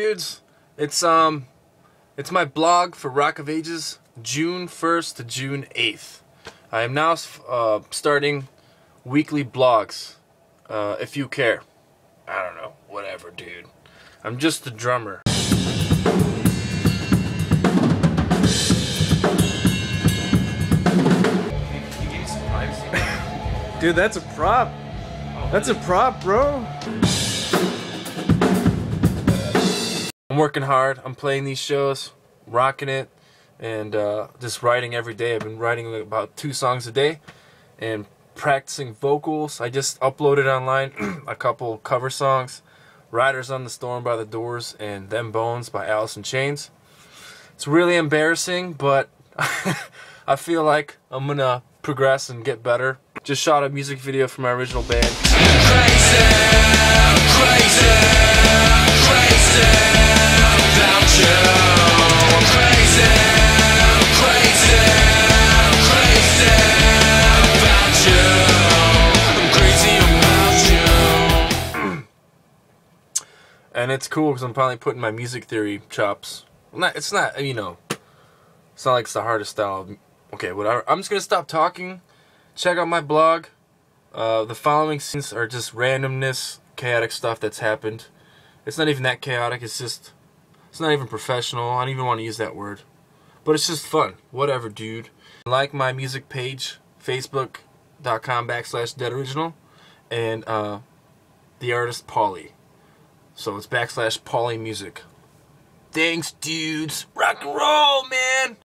It's um, it's my blog for Rock of Ages, June 1st to June 8th. I am now uh, starting weekly blogs. Uh, if you care, I don't know, whatever, dude. I'm just the drummer. Dude, that's a prop. That's a prop, bro. I'm working hard. I'm playing these shows, rocking it, and uh, just writing every day. I've been writing about two songs a day and practicing vocals. I just uploaded online a couple cover songs Riders on the Storm by the Doors and Them Bones by Alice in Chains. It's really embarrassing, but I feel like I'm gonna progress and get better. Just shot a music video for my original band. And it's cool because I'm finally putting my music theory chops. Not, it's not, you know, it's not like it's the hardest style. Okay, whatever. I'm just gonna stop talking check out my blog. Uh, the following scenes are just randomness, chaotic stuff that's happened. It's not even that chaotic. It's just, it's not even professional. I don't even want to use that word. But it's just fun. Whatever, dude. Like my music page, facebook.com backslash dead original. And uh, the artist Pauly. So it's backslash Pauly Music. Thanks, dudes. Rock and roll, man.